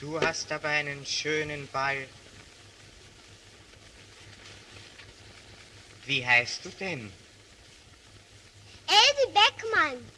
Du hast aber einen schönen Ball. Wie heißt du denn? Else Beckmann.